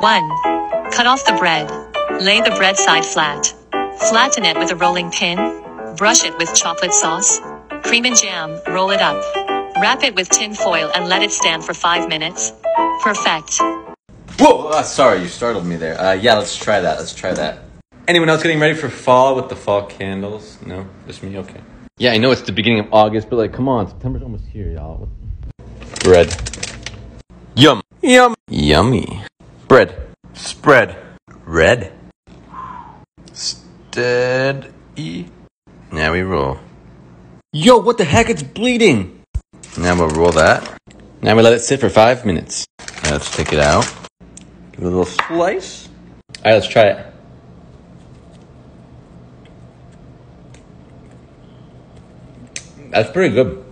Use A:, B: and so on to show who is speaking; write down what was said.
A: 1. Cut off the bread. Lay the bread side flat. Flatten it with a rolling pin. Brush it with chocolate sauce. Cream and jam, roll it up. Wrap it with tin foil and let it stand for 5 minutes. Perfect.
B: Whoa! Uh, sorry, you startled me there. Uh, yeah, let's try that. Let's try that.
C: Anyone else getting ready for fall with the fall candles? No, just me. Okay. Yeah, I know it's the beginning of August, but like, come on, September's almost here, y'all. Bread. Yum. Yum. Yummy. Bread. Spread. Red. Steady. Now we roll. Yo, what the heck? It's bleeding. Now we'll roll that. Now we let it sit for five minutes. Now let's take it out. Give it a little slice. All right, let's try it. That's pretty good.